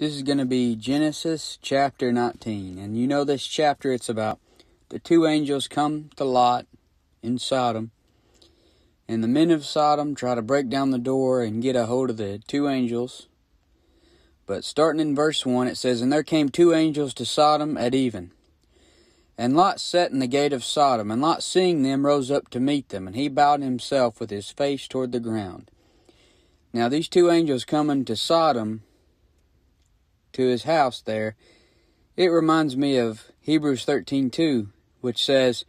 This is going to be Genesis chapter 19. And you know this chapter, it's about the two angels come to Lot in Sodom. And the men of Sodom try to break down the door and get a hold of the two angels. But starting in verse 1, it says, And there came two angels to Sodom at even. And Lot sat in the gate of Sodom, and Lot seeing them rose up to meet them, and he bowed himself with his face toward the ground. Now these two angels coming to Sodom to his house there, it reminds me of Hebrews 13:2, which says,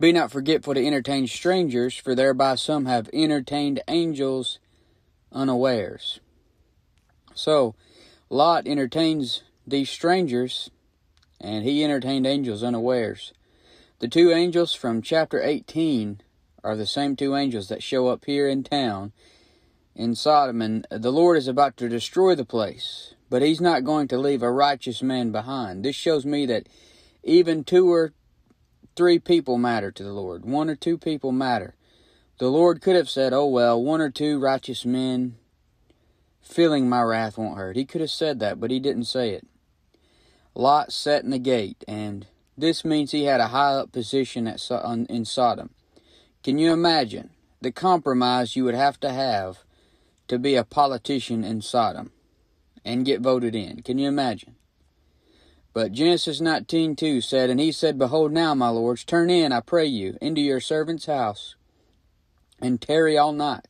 "Be not forgetful to entertain strangers, for thereby some have entertained angels unawares." So, Lot entertains these strangers, and he entertained angels unawares. The two angels from chapter 18 are the same two angels that show up here in town in Sodom, and the Lord is about to destroy the place but he's not going to leave a righteous man behind. This shows me that even two or three people matter to the Lord. One or two people matter. The Lord could have said, Oh, well, one or two righteous men feeling my wrath won't hurt. He could have said that, but he didn't say it. Lot sat in the gate, and this means he had a high up position at, in Sodom. Can you imagine the compromise you would have to have to be a politician in Sodom? And get voted in. Can you imagine? But Genesis 19:2 said, And he said, Behold now, my lords, turn in, I pray you, into your servant's house, and tarry all night,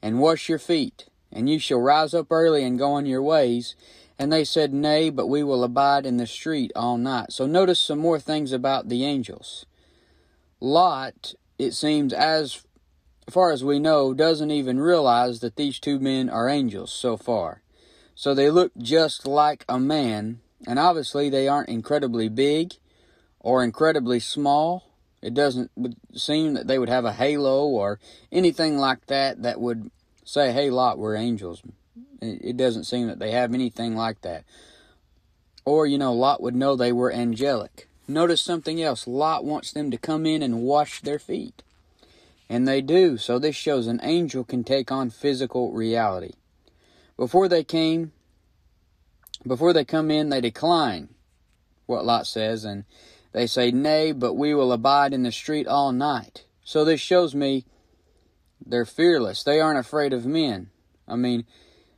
and wash your feet, and you shall rise up early and go on your ways. And they said, Nay, but we will abide in the street all night. So notice some more things about the angels. Lot, it seems, as far as we know, doesn't even realize that these two men are angels so far. So they look just like a man, and obviously they aren't incredibly big or incredibly small. It doesn't seem that they would have a halo or anything like that that would say, hey, Lot, we're angels. It doesn't seem that they have anything like that. Or, you know, Lot would know they were angelic. Notice something else. Lot wants them to come in and wash their feet. And they do. So this shows an angel can take on physical reality. Before they came, before they come in, they decline what Lot says, and they say, Nay, but we will abide in the street all night. So this shows me they're fearless. They aren't afraid of men. I mean,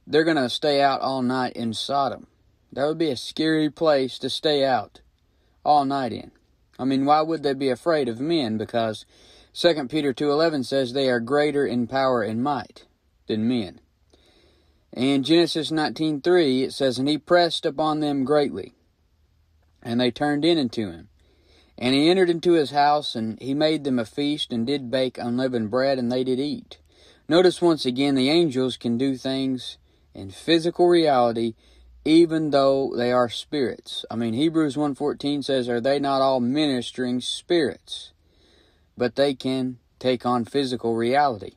they're going to stay out all night in Sodom. That would be a scary place to stay out all night in. I mean, why would they be afraid of men? Because 2 Peter 2.11 says they are greater in power and might than men. In Genesis 19:3 it says, "And he pressed upon them greatly, and they turned in unto him. And he entered into his house, and he made them a feast, and did bake unleavened bread, and they did eat." Notice once again the angels can do things in physical reality even though they are spirits. I mean Hebrews 1:14 says, "Are they not all ministering spirits?" But they can take on physical reality.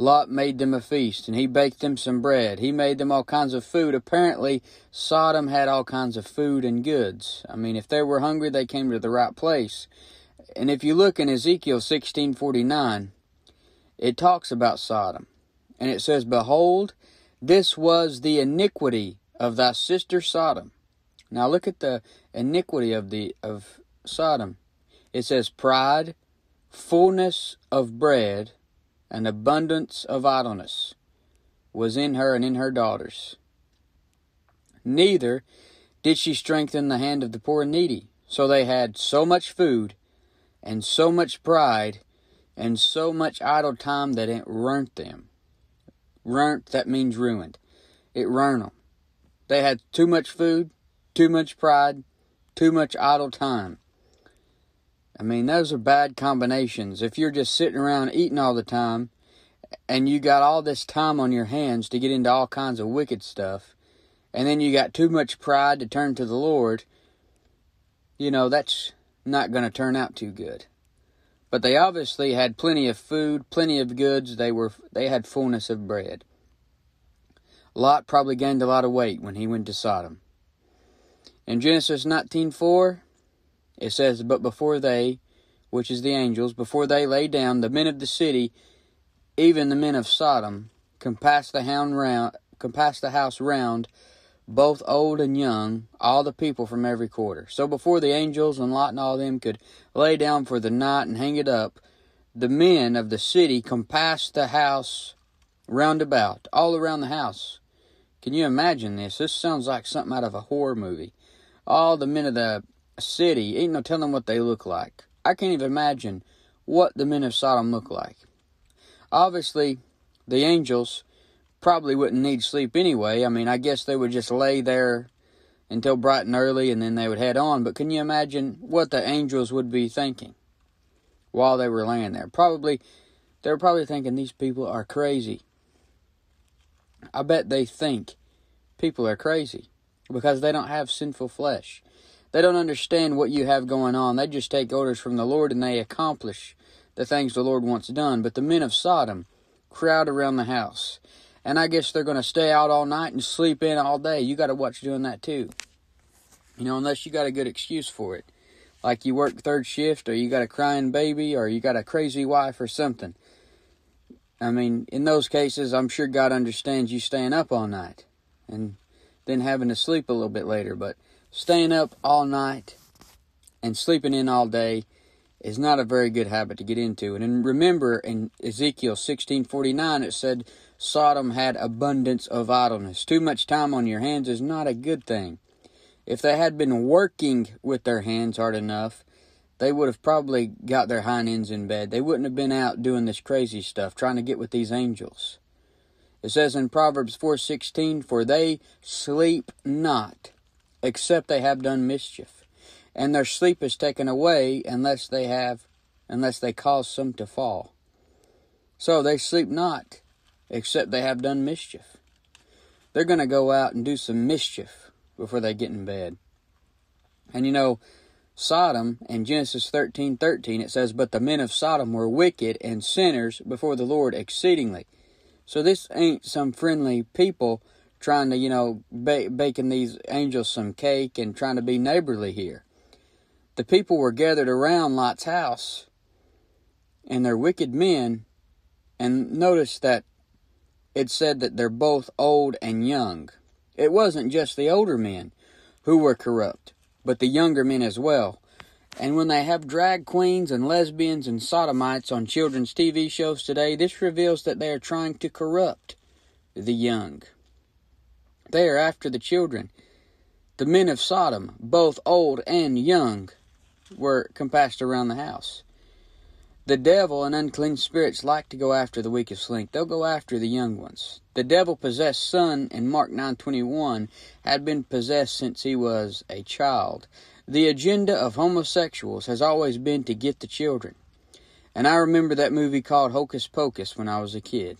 Lot made them a feast, and he baked them some bread. He made them all kinds of food. Apparently, Sodom had all kinds of food and goods. I mean, if they were hungry, they came to the right place. And if you look in Ezekiel 16:49, it talks about Sodom. And it says, "Behold, this was the iniquity of thy sister Sodom." Now look at the iniquity of the of Sodom. It says pride, fullness of bread, and abundance of idleness was in her and in her daughters. Neither did she strengthen the hand of the poor and needy. So they had so much food and so much pride and so much idle time that it ruined them. Ruined, that means ruined. It ruined them. They had too much food, too much pride, too much idle time. I mean, those are bad combinations. If you're just sitting around eating all the time and you got all this time on your hands to get into all kinds of wicked stuff, and then you got too much pride to turn to the Lord, you know, that's not going to turn out too good. But they obviously had plenty of food, plenty of goods. They were they had fullness of bread. Lot probably gained a lot of weight when he went to Sodom. In Genesis 19:4, it says, But before they, which is the angels, before they lay down, the men of the city, even the men of Sodom, compassed the, hound round, compassed the house round both old and young, all the people from every quarter. So before the angels and Lot and all them could lay down for the night and hang it up, the men of the city compassed the house round about, all around the house. Can you imagine this? This sounds like something out of a horror movie. All the men of the city, ain't no telling what they look like. I can't even imagine what the men of Sodom look like. Obviously, the angels probably wouldn't need sleep anyway. I mean, I guess they would just lay there until bright and early and then they would head on. But can you imagine what the angels would be thinking while they were laying there? Probably, they're probably thinking these people are crazy. I bet they think people are crazy because they don't have sinful flesh. They don't understand what you have going on. They just take orders from the Lord and they accomplish the things the Lord wants done. But the men of Sodom crowd around the house and I guess they're going to stay out all night and sleep in all day. You got to watch doing that too. You know, unless you got a good excuse for it. Like you work third shift, or you got a crying baby, or you got a crazy wife, or something. I mean, in those cases, I'm sure God understands you staying up all night and then having to sleep a little bit later. But staying up all night and sleeping in all day is not a very good habit to get into. And remember, in Ezekiel 16:49, it said, Sodom had abundance of idleness. Too much time on your hands is not a good thing. If they had been working with their hands hard enough, they would have probably got their hind ends in bed. They wouldn't have been out doing this crazy stuff, trying to get with these angels. It says in Proverbs 4:16, "For they sleep not, except they have done mischief, and their sleep is taken away unless they have unless they cause some to fall." So they sleep not except they have done mischief. They're going to go out and do some mischief before they get in bed. And you know, Sodom in Genesis 13 13, it says, But the men of Sodom were wicked and sinners before the Lord exceedingly. So this ain't some friendly people trying to, you know, ba- baking these angels some cake and trying to be neighborly here. The people were gathered around Lot's house, and they're wicked men. And notice that it said that they're both old and young. It wasn't just the older men who were corrupt, but the younger men as well. And when they have drag queens and lesbians and sodomites on children's TV shows today, this reveals that they are trying to corrupt the young. They are after the children. The men of Sodom, both old and young, were compassed around the house. The devil and unclean spirits like to go after the weakest link. They'll go after the young ones. The devil possessed son in Mark 9:21 had been possessed since he was a child. The agenda of homosexuals has always been to get the children. And I remember that movie called Hocus Pocus when I was a kid.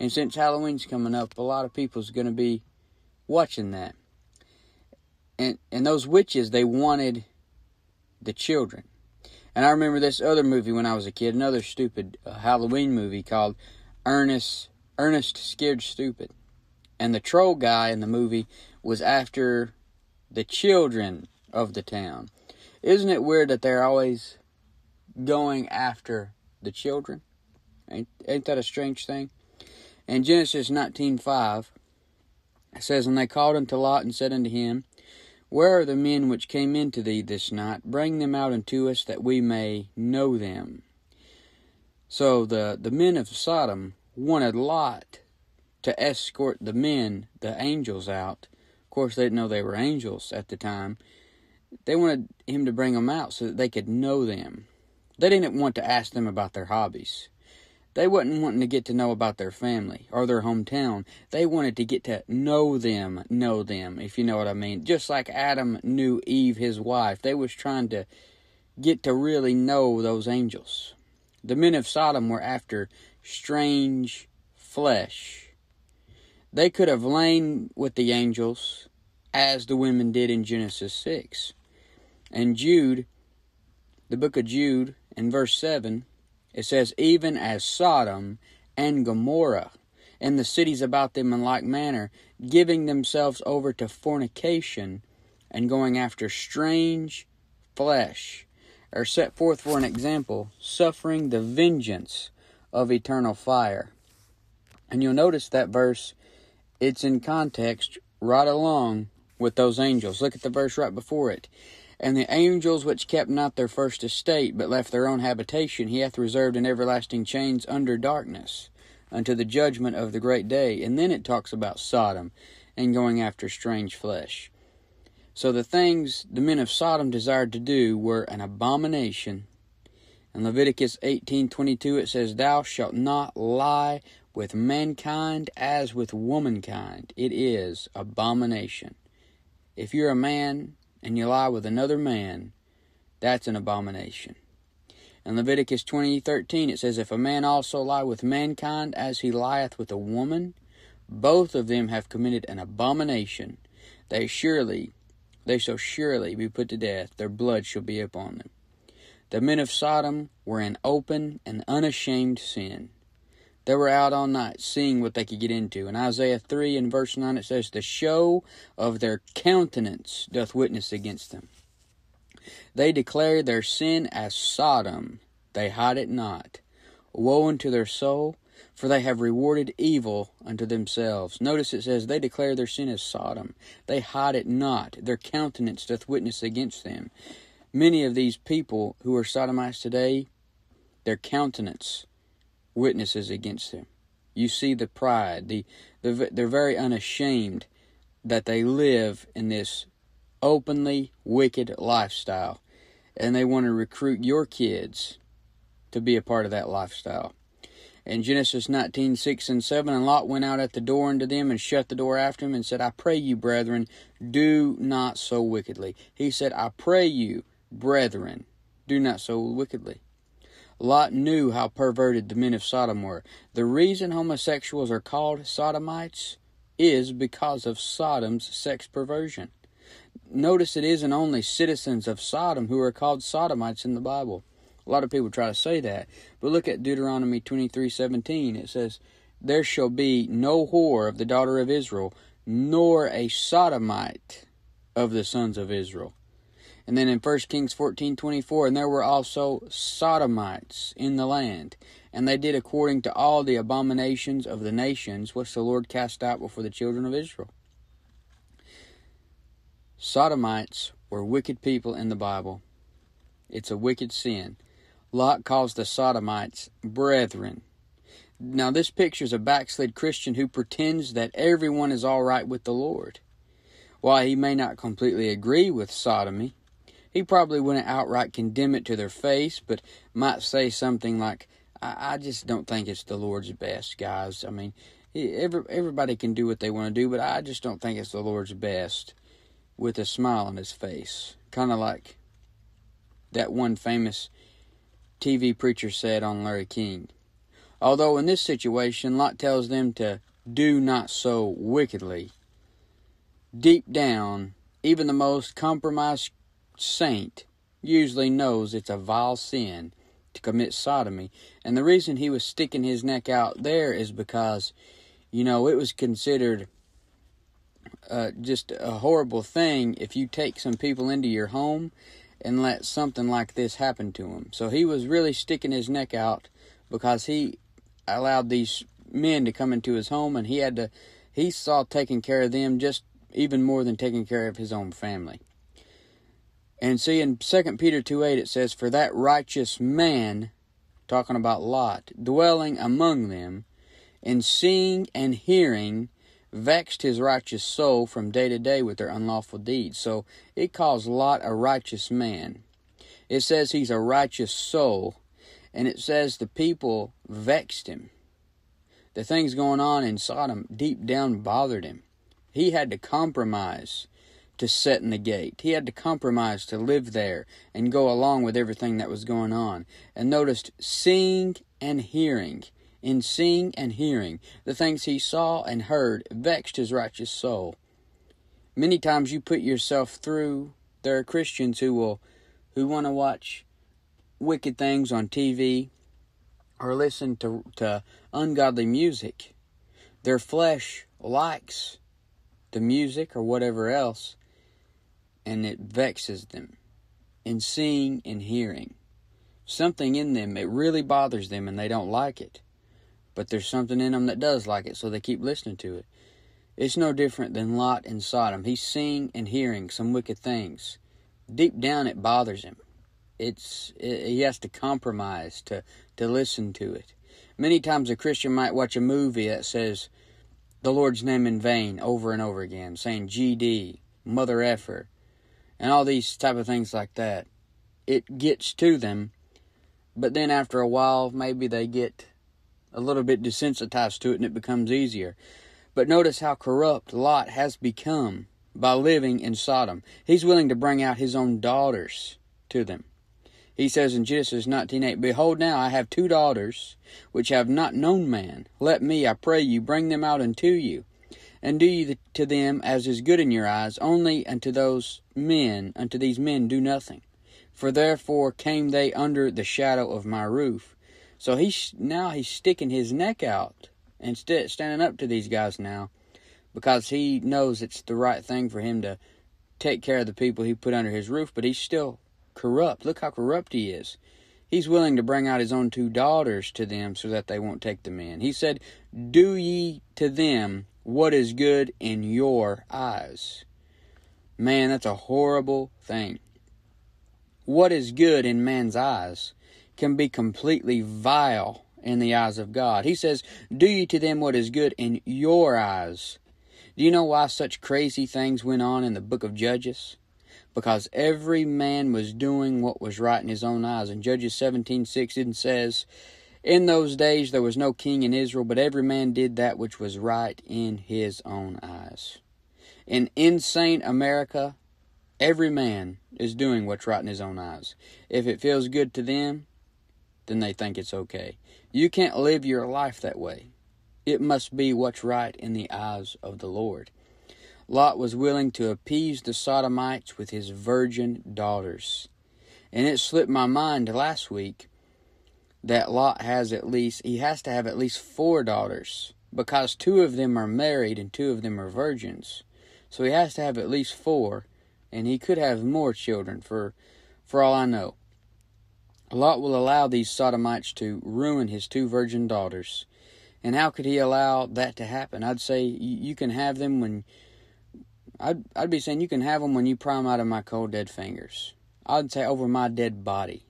And since Halloween's coming up, a lot of people's going to be watching that. And and those witches, they wanted the children. And I remember this other movie when I was a kid, another stupid uh, Halloween movie called Ernest Ernest Scared Stupid. And the troll guy in the movie was after the children of the town. Isn't it weird that they're always going after the children? Ain't, ain't that a strange thing? In Genesis 19.5, it says, And they called unto Lot and said unto him, where are the men which came into thee this night? Bring them out unto us that we may know them. So the, the men of Sodom wanted Lot to escort the men, the angels, out. Of course, they didn't know they were angels at the time. They wanted him to bring them out so that they could know them. They didn't want to ask them about their hobbies. They wasn't wanting to get to know about their family or their hometown. They wanted to get to know them, know them, if you know what I mean. Just like Adam knew Eve, his wife. They was trying to get to really know those angels. The men of Sodom were after strange flesh. They could have lain with the angels as the women did in Genesis 6. And Jude, the book of Jude, in verse 7, it says, even as Sodom and Gomorrah and the cities about them in like manner, giving themselves over to fornication and going after strange flesh, are set forth for an example, suffering the vengeance of eternal fire. And you'll notice that verse, it's in context right along with those angels. Look at the verse right before it. And the angels which kept not their first estate, but left their own habitation, he hath reserved in everlasting chains under darkness, unto the judgment of the great day. And then it talks about Sodom and going after strange flesh. So the things the men of Sodom desired to do were an abomination. In Leviticus 18:22 it says, "Thou shalt not lie with mankind as with womankind. It is abomination." If you're a man and you lie with another man, that's an abomination. In Leviticus 20:13 it says if a man also lie with mankind as he lieth with a woman, both of them have committed an abomination. They surely they shall surely be put to death, their blood shall be upon them. The men of Sodom were in open and unashamed sin. They were out all night seeing what they could get into. In Isaiah 3 and verse 9 it says, The show of their countenance doth witness against them. They declare their sin as Sodom, they hide it not. Woe unto their soul, for they have rewarded evil unto themselves. Notice it says, They declare their sin as Sodom, they hide it not. Their countenance doth witness against them. Many of these people who are sodomites today, their countenance witnesses against them. You see the pride, the, the they're very unashamed that they live in this openly wicked lifestyle, and they want to recruit your kids to be a part of that lifestyle. In Genesis 19, 6 and 7, and Lot went out at the door unto them and shut the door after him and said, I pray you, brethren, do not so wickedly. He said, I pray you, brethren, do not so wickedly. Lot knew how perverted the men of Sodom were. The reason homosexuals are called sodomites is because of Sodom's sex perversion. Notice it isn't only citizens of Sodom who are called sodomites in the Bible. A lot of people try to say that. But look at Deuteronomy 23:17. It says, "There shall be no whore of the daughter of Israel, nor a sodomite of the sons of Israel." And then in 1 Kings 14:24, and there were also sodomites in the land, and they did according to all the abominations of the nations which the Lord cast out before the children of Israel. Sodomites were wicked people in the Bible. It's a wicked sin. Lot calls the Sodomites brethren. Now, this pictures a backslid Christian who pretends that everyone is all right with the Lord. While he may not completely agree with sodomy, he probably wouldn't outright condemn it to their face, but might say something like, I, I just don't think it's the Lord's best, guys. I mean, every, everybody can do what they want to do, but I just don't think it's the Lord's best with a smile on his face. Kind of like that one famous TV preacher said on Larry King. Although in this situation, Lot tells them to do not so wickedly. Deep down, even the most compromised saint usually knows it's a vile sin to commit sodomy. And the reason he was sticking his neck out there is because, you know, it was considered uh, just a horrible thing if you take some people into your home and let something like this happen to them. So he was really sticking his neck out because he allowed these men to come into his home and he had to he saw taking care of them just even more than taking care of his own family. And see, in 2 Peter 2 8, it says, For that righteous man, talking about Lot, dwelling among them, and seeing and hearing, vexed his righteous soul from day to day with their unlawful deeds. So it calls Lot a righteous man. It says he's a righteous soul, and it says the people vexed him. The things going on in Sodom deep down bothered him. He had to compromise to set in the gate. He had to compromise to live there and go along with everything that was going on. And noticed seeing and hearing. In seeing and hearing, the things he saw and heard vexed his righteous soul. Many times you put yourself through. There are Christians who will, who want to watch wicked things on TV, or listen to to ungodly music. Their flesh likes the music or whatever else, and it vexes them in seeing and hearing. Something in them, it really bothers them and they don't like it. But there's something in them that does like it, so they keep listening to it. It's no different than Lot in Sodom. He's seeing and hearing some wicked things. Deep down, it bothers him. It's it, he has to compromise to to listen to it. Many times, a Christian might watch a movie that says the Lord's name in vain over and over again, saying GD, mother effer, and all these type of things like that. It gets to them, but then after a while, maybe they get a little bit desensitized to it and it becomes easier. But notice how corrupt Lot has become by living in Sodom. He's willing to bring out his own daughters to them. He says in Genesis 19:8, Behold, now I have two daughters, which have not known man. Let me, I pray you, bring them out unto you, and do you to them as is good in your eyes. Only unto those men, unto these men, do nothing. For therefore came they under the shadow of my roof. So he's now he's sticking his neck out and st- standing up to these guys now, because he knows it's the right thing for him to take care of the people he put under his roof. But he's still corrupt. Look how corrupt he is. He's willing to bring out his own two daughters to them so that they won't take them in. He said, Do ye to them what is good in your eyes. Man, that's a horrible thing. What is good in man's eyes can be completely vile in the eyes of God. He says, Do ye to them what is good in your eyes. Do you know why such crazy things went on in the book of Judges? because every man was doing what was right in his own eyes. And Judges 17:6 it says, "In those days there was no king in Israel, but every man did that which was right in his own eyes." In insane America, every man is doing what's right in his own eyes. If it feels good to them, then they think it's okay. You can't live your life that way. It must be what's right in the eyes of the Lord. Lot was willing to appease the Sodomites with his virgin daughters. And it slipped my mind last week that Lot has at least, he has to have at least four daughters because two of them are married and two of them are virgins. So he has to have at least four, and he could have more children for, for all I know. Lot will allow these Sodomites to ruin his two virgin daughters. And how could he allow that to happen? I'd say you can have them when I'd, I'd be saying you can have them when you pry them out of my cold dead fingers. I'd say over my dead body.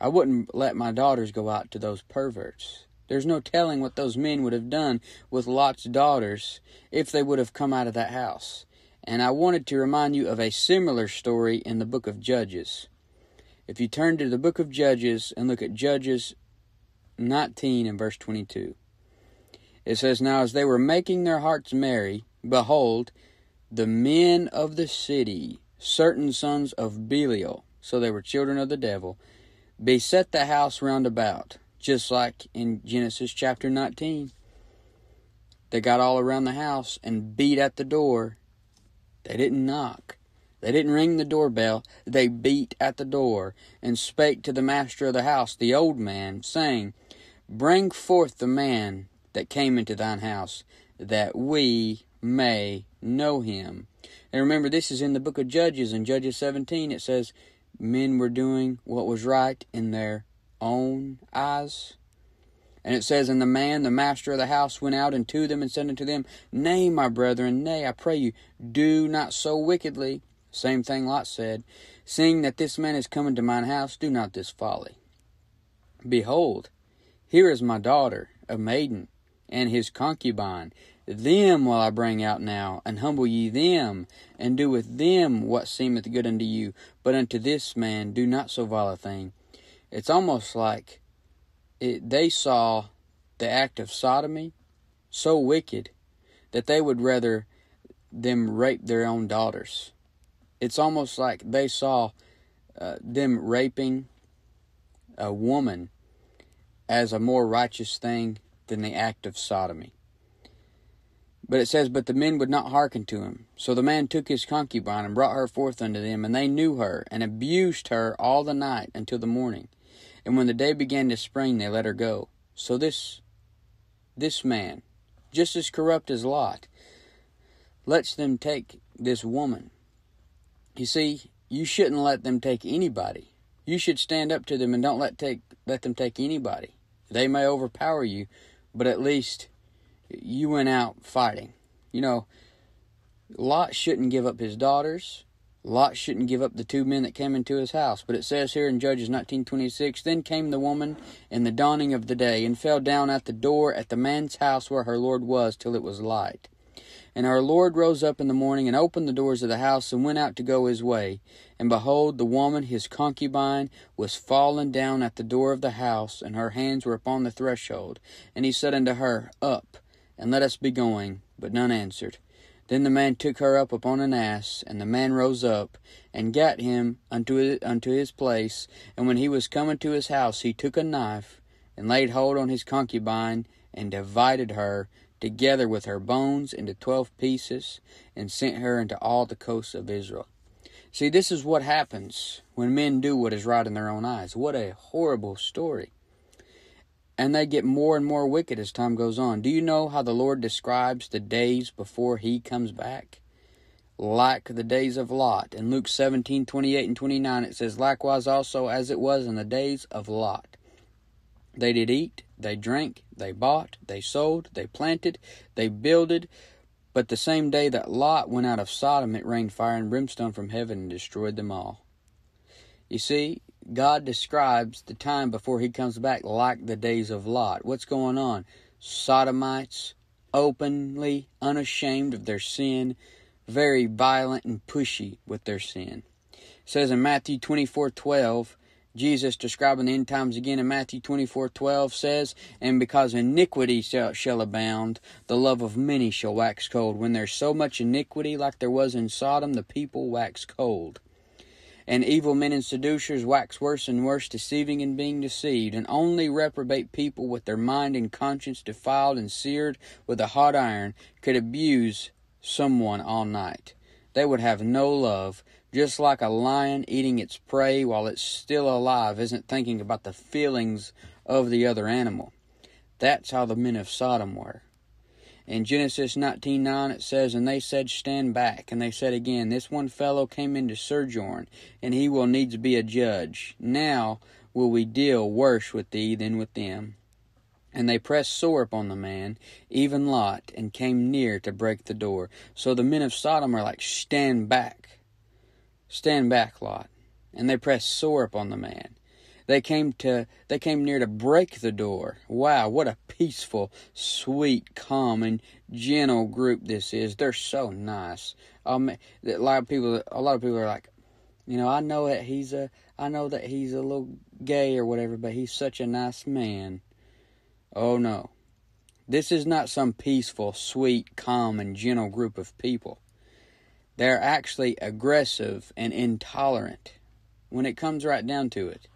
I wouldn't let my daughters go out to those perverts. There's no telling what those men would have done with Lot's daughters if they would have come out of that house. And I wanted to remind you of a similar story in the book of Judges. If you turn to the book of Judges and look at Judges 19 and verse 22, it says, Now as they were making their hearts merry, behold, the men of the city, certain sons of Belial, so they were children of the devil, beset the house round about, just like in Genesis chapter 19. They got all around the house and beat at the door. They didn't knock. They didn't ring the doorbell. They beat at the door and spake to the master of the house, the old man, saying, Bring forth the man that came into thine house, that we may know him. And remember, this is in the book of Judges. In Judges 17, it says, Men were doing what was right in their own eyes. And it says, And the man, the master of the house, went out unto them and said unto them, Nay, my brethren, nay, I pray you, do not so wickedly. Same thing Lot said, Seeing that this man is come into mine house, do not this folly. Behold, here is my daughter, a maiden, and his concubine, them will I bring out now, and humble ye them, and do with them what seemeth good unto you. But unto this man do not so vile a thing. It's almost like it, they saw the act of sodomy so wicked that they would rather them rape their own daughters. It's almost like they saw uh, them raping a woman as a more righteous thing than the act of sodomy. But it says, But the men would not hearken to him. So the man took his concubine and brought her forth unto them, and they knew her, and abused her all the night until the morning. And when the day began to spring, they let her go. So this, this man, just as corrupt as Lot, lets them take this woman. You see, you shouldn't let them take anybody. You should stand up to them and don't let take let them take anybody. They may overpower you, but at least you went out fighting. You know, Lot shouldn't give up his daughters. Lot shouldn't give up the two men that came into his house. But it says here in Judges 19:26, then came the woman in the dawning of the day and fell down at the door at the man's house where her lord was till it was light. And our Lord rose up in the morning and opened the doors of the house and went out to go his way. And behold, the woman, his concubine, was fallen down at the door of the house, and her hands were upon the threshold. And he said unto her, Up, and let us be going. But none answered. Then the man took her up upon an ass, and the man rose up, and gat him unto, unto his place. And when he was come into his house, he took a knife, and laid hold on his concubine, and divided her together with her bones into twelve pieces, and sent her into all the coasts of Israel. See, this is what happens when men do what is right in their own eyes. What a horrible story. And they get more and more wicked as time goes on. Do you know how the Lord describes the days before he comes back? Like the days of Lot. In Luke 17, 28 and 29, it says, Likewise also as it was in the days of Lot. They did eat, they drank, they bought, they sold, they planted, they builded. But the same day that Lot went out of Sodom, it rained fire and brimstone from heaven and destroyed them all. You see, God describes the time before he comes back like the days of Lot. What's going on? Sodomites, openly unashamed of their sin, very violent and pushy with their sin. It says in Matthew 24 12, Jesus describing the end times again in Matthew 24 12 says, And because iniquity shall, shall abound, the love of many shall wax cold. When there's so much iniquity like there was in Sodom, the people wax cold. And evil men and seducers wax worse and worse, deceiving and being deceived, and only reprobate people with their mind and conscience defiled and seared with a hot iron could abuse someone all night. They would have no love, just like a lion eating its prey while it's still alive isn't thinking about the feelings of the other animal. That's how the men of Sodom were. In Genesis 19:9 it says, And they said, Stand back. And they said again, This one fellow came into sojourn, and he will needs be a judge. Now will we deal worse with thee than with them. And they pressed sore upon the man, even Lot, and came near to break the door. So the men of Sodom are like, Stand back. Stand back, Lot. And they pressed sore upon the man. They came to they came near to break the door. Wow, what a peaceful, sweet, calm, and gentle group this is. They're so nice. Um, a lot of people, a lot of people are like, you know, I know that he's a, I know that he's a little gay or whatever, but he's such a nice man. Oh no, this is not some peaceful, sweet, calm, and gentle group of people. They're actually aggressive and intolerant when it comes right down to it.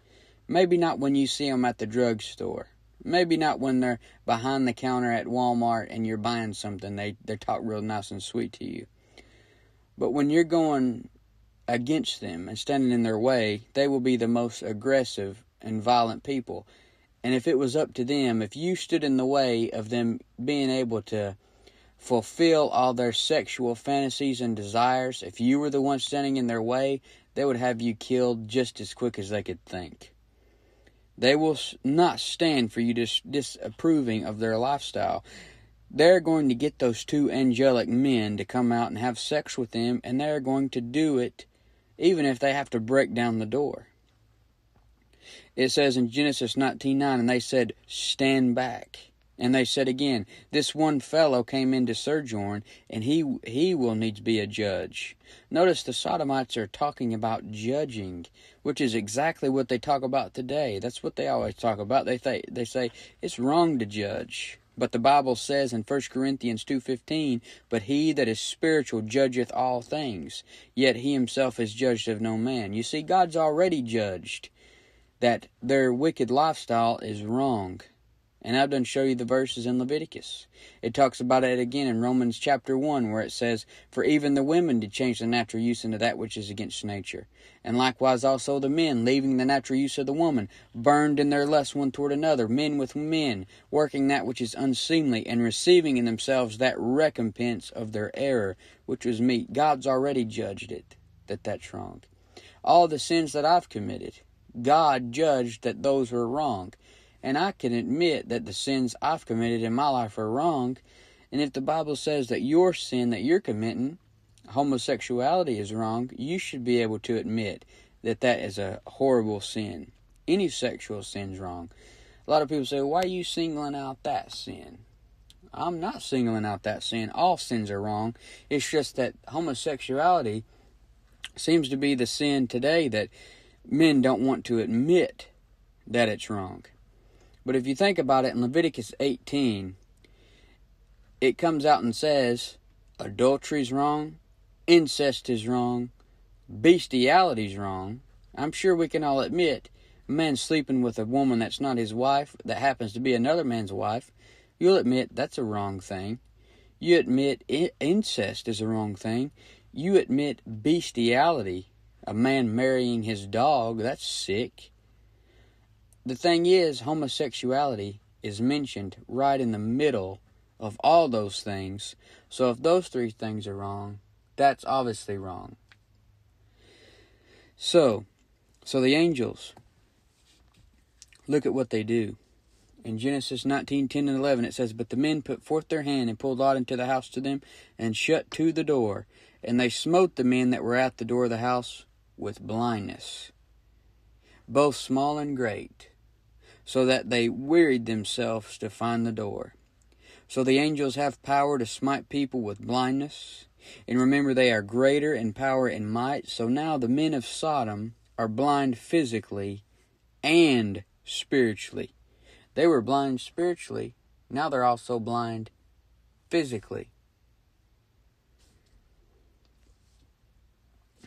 Maybe not when you see them at the drugstore. Maybe not when they're behind the counter at Walmart and you're buying something. They they talk real nice and sweet to you. But when you're going against them and standing in their way, they will be the most aggressive and violent people. And if it was up to them, if you stood in the way of them being able to fulfill all their sexual fantasies and desires, if you were the one standing in their way, they would have you killed just as quick as they could think. They will not stand for you dis- disapproving of their lifestyle. They're going to get those two angelic men to come out and have sex with them, and they're going to do it even if they have to break down the door. It says in Genesis 19:9, and they said, "Stand back." And they said again, This one fellow came into sojourn, and he he will needs be a judge. Notice the Sodomites are talking about judging, which is exactly what they talk about today. That's what they always talk about. They th- they say it's wrong to judge. But the Bible says in 1 Corinthians 2:15, "But he that is spiritual judgeth all things, yet he himself is judged of no man." You see God's already judged that their wicked lifestyle is wrong. And I've done show you the verses in Leviticus. It talks about it again in Romans chapter 1, where it says, For even the women did change the natural use into that which is against nature. And likewise also the men, leaving the natural use of the woman, burned in their lust one toward another, men with men, working that which is unseemly, and receiving in themselves that recompense of their error, which was meet. God's already judged it, that that's wrong. All the sins that I've committed, God judged that those were wrong. And I can admit that the sins I've committed in my life are wrong. And if the Bible says that your sin that you're committing, homosexuality, is wrong, you should be able to admit that that is a horrible sin. Any sexual sin's wrong. A lot of people say, why are you singling out that sin? I'm not singling out that sin. All sins are wrong. It's just that homosexuality seems to be the sin today that men don't want to admit that it's wrong. But if you think about it in Leviticus 18, it comes out and says adultery is wrong, incest is wrong, bestiality is wrong. I'm sure we can all admit a man sleeping with a woman that's not his wife, that happens to be another man's wife, you'll admit that's a wrong thing. You admit incest is a wrong thing. You admit bestiality, a man marrying his dog, that's sick. The thing is, homosexuality is mentioned right in the middle of all those things. So if those three things are wrong, that's obviously wrong. So, so the angels, look at what they do. In Genesis 19, 10 and 11, it says, But the men put forth their hand and pulled Lot into the house to them and shut to the door. And they smote the men that were at the door of the house with blindness, both small and great, so that they wearied themselves to find the door. So the angels have power to smite people with blindness. And remember, they are greater in power and might. So now the men of Sodom are blind physically and spiritually. They were blind spiritually. Now they're also blind physically.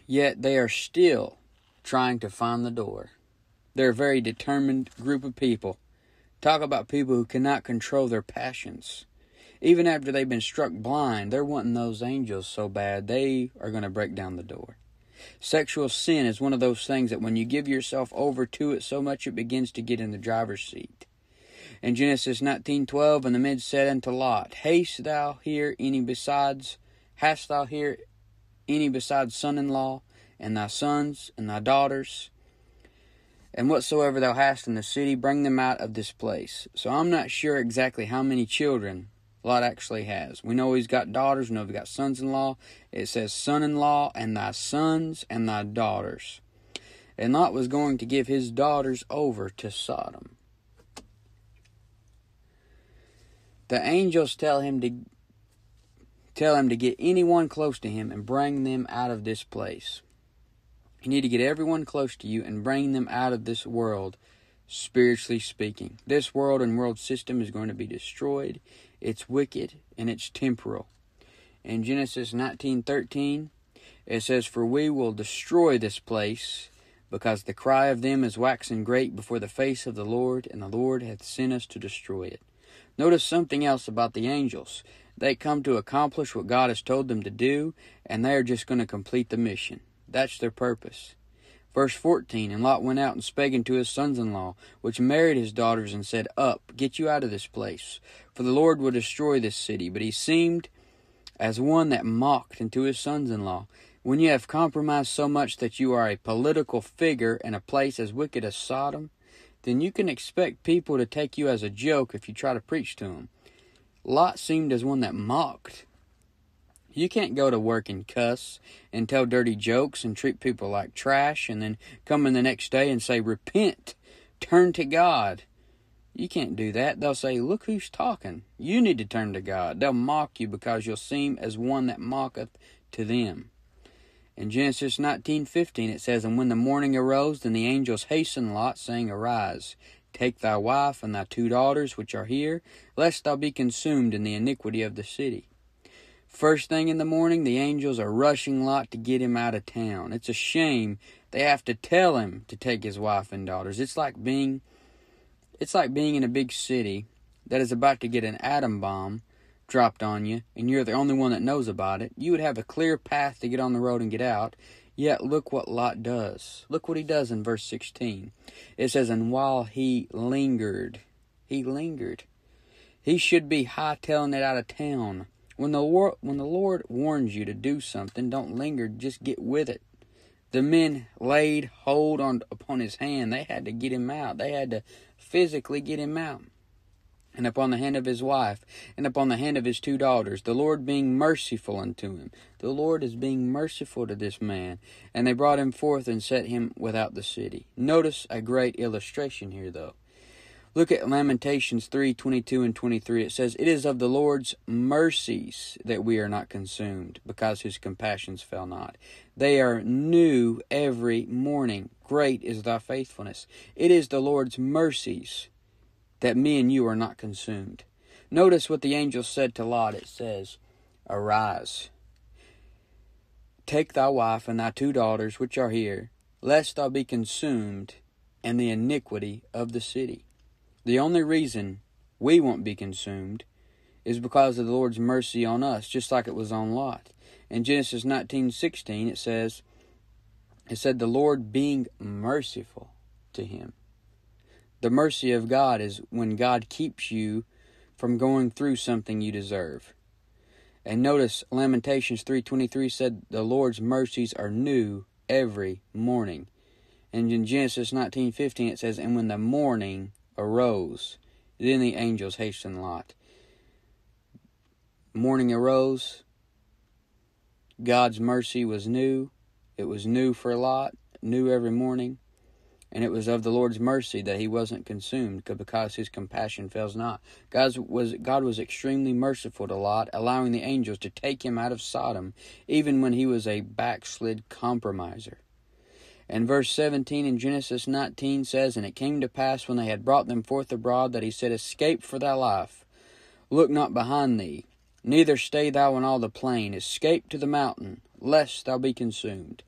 Yet they are still trying to find the door. They're a very determined group of people. Talk about people who cannot control their passions. Even after they've been struck blind, they're wanting those angels so bad they are going to break down the door. Sexual sin is one of those things that when you give yourself over to it so much it begins to get in the driver's seat. In Genesis 19:12, and the men said unto Lot, Hast thou here any besides? Hast thou here any besides son-in-law, and thy sons, and thy daughters? And whatsoever thou hast in the city, bring them out of this place. So I'm not sure exactly how many children Lot actually has. We know he's got daughters, we know he's got sons in law. It says, son in law, and thy sons, and thy daughters. And Lot was going to give his daughters over to Sodom. The angels tell him to tell him to get anyone close to him and bring them out of this place. You need to get everyone close to you and bring them out of this world, spiritually speaking. This world and world system is going to be destroyed. It's wicked and it's temporal. In Genesis 19:13, it says, "For we will destroy this place, because the cry of them is waxing great before the face of the Lord, and the Lord hath sent us to destroy it." Notice something else about the angels. They come to accomplish what God has told them to do, and they are just going to complete the mission. That's their purpose. Verse 14 And Lot went out and spake unto his sons in law, which married his daughters, and said, Up, get you out of this place, for the Lord will destroy this city. But he seemed as one that mocked unto his sons in law. When you have compromised so much that you are a political figure in a place as wicked as Sodom, then you can expect people to take you as a joke if you try to preach to them. Lot seemed as one that mocked. You can't go to work and cuss and tell dirty jokes and treat people like trash and then come in the next day and say, Repent, turn to God. You can't do that. They'll say, Look who's talking. You need to turn to God. They'll mock you because you'll seem as one that mocketh to them. In Genesis 19:15 it says, And when the morning arose, then the angels hastened Lot, saying, Arise, Take thy wife and thy two daughters which are here, lest thou be consumed in the iniquity of the city. First thing in the morning, the angels are rushing Lot to get him out of town. It's a shame they have to tell him to take his wife and daughters. It's like being it's like being in a big city that is about to get an atom bomb dropped on you and you're the only one that knows about it. You would have a clear path to get on the road and get out, Yet look what Lot does. Look what he does in verse 16. It says, And while he lingered, he lingered. He should be hightailing it out of town. When the, when the Lord warns you to do something, don't linger, just get with it. The men laid hold on upon his hand. They had to get him out. They had to physically get him out. and upon the hand of his wife, and upon the hand of his two daughters, the Lord being merciful unto him. The Lord is being merciful to this man. And they brought him forth and set him without the city. Notice a great illustration here, though. Look at Lamentations 3 22 and 23. It says, It is of the Lord's mercies that we are not consumed, because his compassions fail not. They are new every morning. Great is thy faithfulness. It is the Lord's mercies that me and you are not consumed. Notice what the angel said to Lot. It says, Arise, take thy wife and thy two daughters which are here, lest thou be consumed in the iniquity of the city. The only reason we won't be consumed is because of the Lord's mercy on us, just like it was on Lot. In Genesis 19:16 it says it said the Lord being merciful to him. The mercy of God is when God keeps you from going through something you deserve. And notice Lamentations 3:23 said the Lord's mercies are new every morning. And in Genesis 19:15 it says and when the morning arose then the angels hastened Lot. Morning arose God's mercy was new. It was new for Lot, new every morning and it was of the Lord's mercy that he wasn't consumed, because his compassion fails not. God was, God was extremely merciful to Lot, allowing the angels to take him out of Sodom, even when he was a backslid compromiser. And verse 17 in Genesis 19 says, And it came to pass when they had brought them forth abroad that he said, Escape for thy life, look not behind thee, neither stay thou in all the plain, escape to the mountain, lest thou be consumed.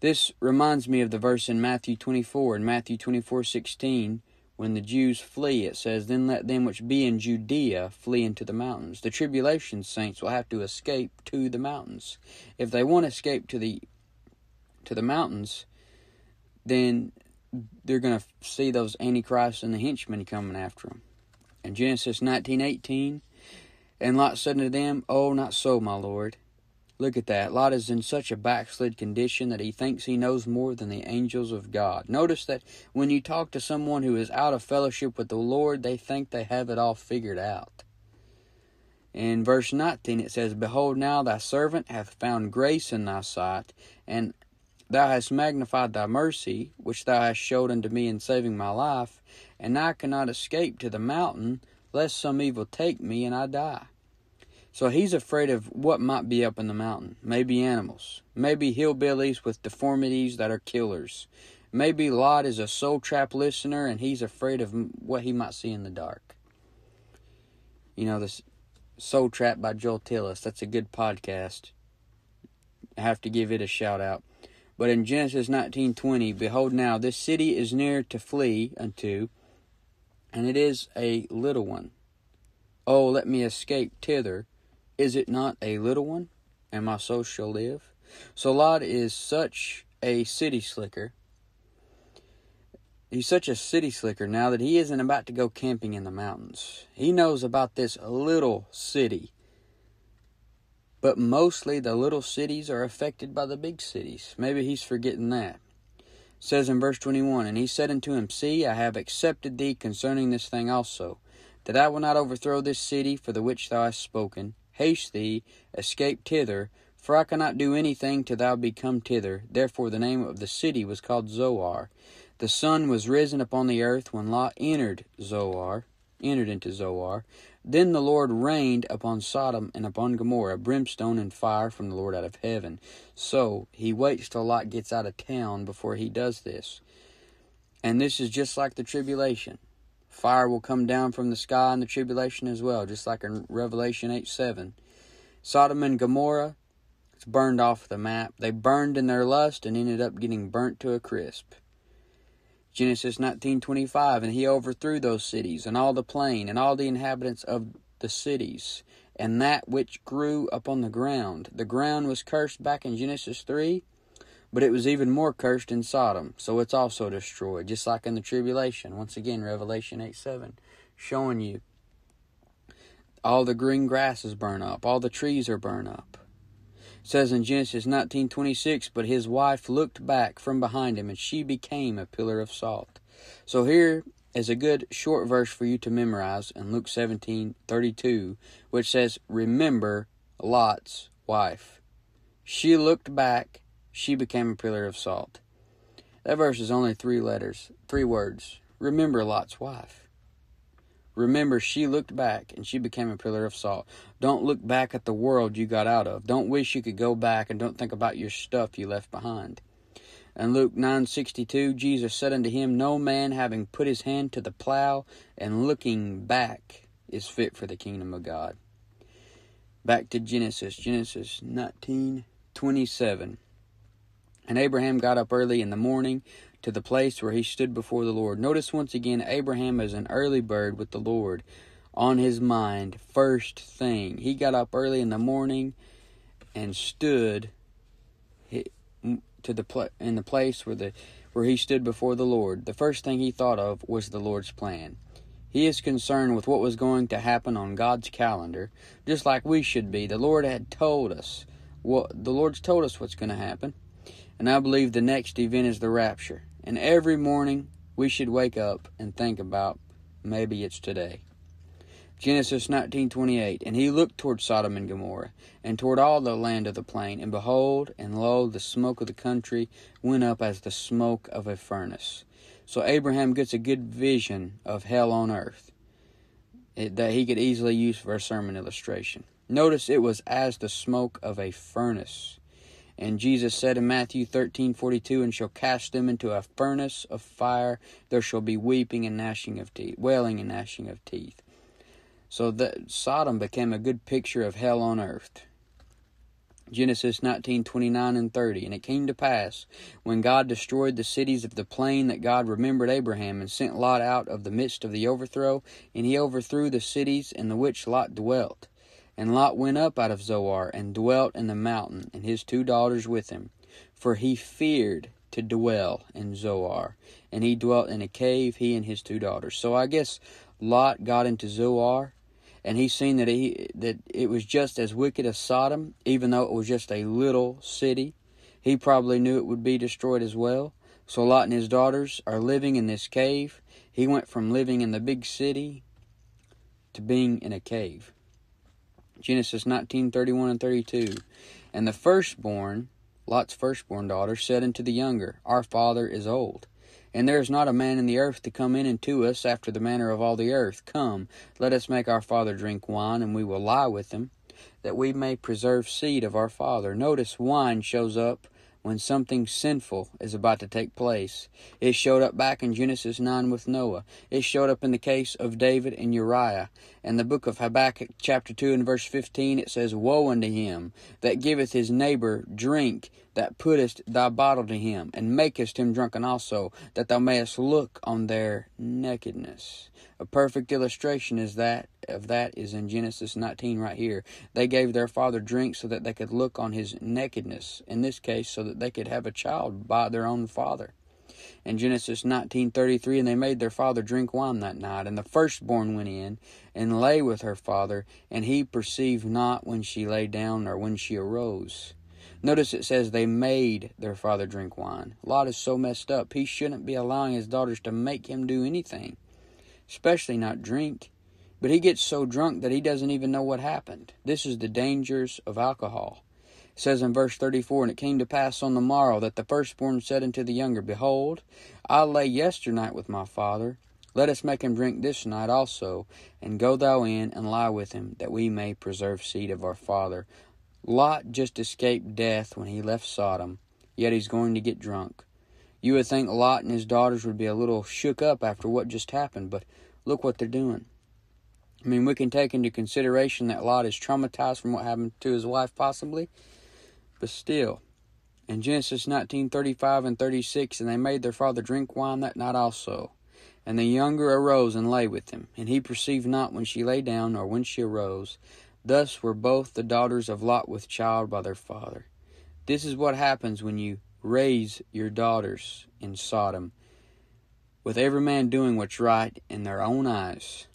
This reminds me of the verse in Matthew 24. In Matthew 24:16, when the Jews flee, it says, Then let them which be in Judea flee into the mountains. The tribulation saints will have to escape to the mountains. If they want to escape to the to the mountains, then they're going to see those antichrists and the henchmen coming after them. In Genesis 19:18, and Lot said unto them, Oh, not so, my Lord. Look at that. Lot is in such a backslid condition that he thinks he knows more than the angels of God. Notice that when you talk to someone who is out of fellowship with the Lord, they think they have it all figured out. In verse 19 it says, Behold, now thy servant hath found grace in thy sight, and thou hast magnified thy mercy, which thou hast showed unto me in saving my life, and I cannot escape to the mountain, lest some evil take me and I die. So he's afraid of what might be up in the mountain. Maybe animals. Maybe hillbillies with deformities that are killers. Maybe Lot is a soul trap listener and he's afraid of what he might see in the dark. You know, this Soul Trap by Joel Tillis. That's a good podcast. I have to give it a shout out. But in Genesis 19:20, behold now this city is near to flee unto, and it is a little one. Oh, let me escape thither, is it not a little one, and my soul shall live? So Lot is such a city slicker. He's such a city slicker now that he isn't about to go camping in the mountains. He knows about this little city. But mostly the little cities are affected by the big cities. Maybe he's forgetting that. It says in verse 21 And he said unto him, See, I have accepted thee concerning this thing also, that I will not overthrow this city for the which thou hast spoken Haste thee, escape thither, for I cannot do anything till thou be come thither. Therefore the name of the city was called Zoar. The sun was risen upon the earth when Lot entered Zoar, entered into Zoar. Then the Lord rained upon Sodom and upon Gomorrah brimstone and fire from the Lord out of heaven. So he waits till Lot gets out of town before he does this. And this is just like the tribulation. Fire will come down from the sky in the tribulation as well, just like in Revelation 8 7. Sodom and Gomorrah, it's burned off the map. They burned in their lust and ended up getting burnt to a crisp. Genesis 19:25 and he overthrew those cities and all the plain and all the inhabitants of the cities and that which grew upon the ground the ground was cursed back in Genesis 3 but it was even more cursed in Sodom, so it's also destroyed, just like in the tribulation. Once again, Revelation 8 7, showing you all the green grasses burn up, all the trees are burned up. Says in Genesis 19:26, but his wife looked back from behind him, and she became a pillar of salt. So here is a good short verse for you to memorize in Luke 17:32, which says, "Remember Lot's wife. She looked back, she became a pillar of salt." That verse is only 3 letters, 3 words. Remember Lot's wife. Remember, she looked back and she became a pillar of salt. Don't look back at the world you got out of. Don't wish you could go back and don't think about your stuff you left behind. And Luke 9:62 Jesus said unto him, No man having put his hand to the plow and looking back is fit for the kingdom of God. Back to Genesis, Genesis 19:27. And Abraham got up early in the morning to the place where he stood before the Lord. Notice once again Abraham is an early bird with the Lord on his mind first thing. He got up early in the morning and stood to the in the place where the where he stood before the Lord, the first thing he thought of was the Lord's plan. He is concerned with what was going to happen on God's calendar, just like we should be. The Lord had told us what the Lord's told us what's going to happen. And I believe the next event is the rapture. And every morning we should wake up and think about maybe it's today. Genesis 19:28 And he looked toward Sodom and Gomorrah and toward all the land of the plain and behold and lo the smoke of the country went up as the smoke of a furnace. So Abraham gets a good vision of hell on earth that he could easily use for a sermon illustration. Notice it was as the smoke of a furnace. And Jesus said in Matthew 13:42 and shall cast them into a furnace of fire there shall be weeping and gnashing of teeth wailing and gnashing of teeth. So that Sodom became a good picture of hell on earth. Genesis 19:29 and 30 and it came to pass when God destroyed the cities of the plain that God remembered Abraham and sent Lot out of the midst of the overthrow and he overthrew the cities in the which Lot dwelt and Lot went up out of Zoar and dwelt in the mountain and his two daughters with him for he feared to dwell in Zoar and he dwelt in a cave he and his two daughters so I guess Lot got into Zoar and he seen that he that it was just as wicked as Sodom, even though it was just a little city. He probably knew it would be destroyed as well. So Lot and his daughters are living in this cave. He went from living in the big city to being in a cave. Genesis 19:31 and 32. And the firstborn, Lot's firstborn daughter, said unto the younger, Our father is old and there is not a man in the earth to come in unto us after the manner of all the earth. Come, let us make our father drink wine, and we will lie with him, that we may preserve seed of our father. Notice wine shows up when something sinful is about to take place. It showed up back in Genesis 9 with Noah. It showed up in the case of David and Uriah. In the book of Habakkuk, chapter 2, and verse 15, it says, Woe unto him that giveth his neighbor drink, that puttest thy bottle to him, and makest him drunken also, that thou mayest look on their nakedness. A perfect illustration is that of that is in Genesis 19 right here. They gave their father drink so that they could look on his nakedness. In this case, so that they could have a child by their own father. In Genesis 19:33, and they made their father drink wine that night, and the firstborn went in and lay with her father, and he perceived not when she lay down or when she arose. Notice it says they made their father drink wine. Lot is so messed up. He shouldn't be allowing his daughters to make him do anything especially not drink. But he gets so drunk that he doesn't even know what happened. This is the dangers of alcohol. It says in verse 34 And it came to pass on the morrow that the firstborn said unto the younger, Behold, I lay yesternight with my father. Let us make him drink this night also, and go thou in and lie with him, that we may preserve seed of our father. Lot just escaped death when he left Sodom, yet he's going to get drunk. You would think Lot and his daughters would be a little shook up after what just happened, but look what they're doing. I mean, we can take into consideration that Lot is traumatized from what happened to his wife, possibly, but still. In Genesis 19:35 and 36, and they made their father drink wine that night also. And the younger arose and lay with him, and he perceived not when she lay down nor when she arose. Thus were both the daughters of Lot with child by their father. This is what happens when you raise your daughters in Sodom, with every man doing what's right in their own eyes.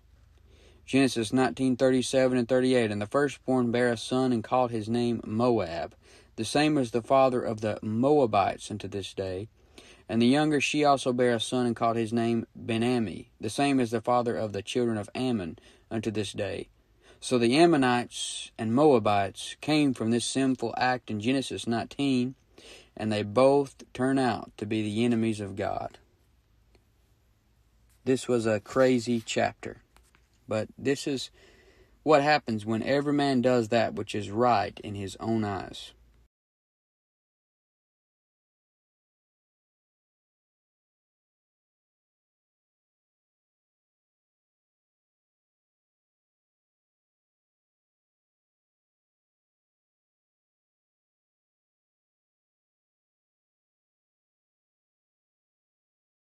Genesis 19:37 and 38 And the firstborn bare a son and called his name Moab, the same as the father of the Moabites unto this day. And the younger she also bare a son, and called his name Ben-Ammi, the same as the father of the children of Ammon unto this day. So the Ammonites and Moabites came from this sinful act in Genesis 19, and they both turn out to be the enemies of God. This was a crazy chapter, but this is what happens when every man does that which is right in his own eyes.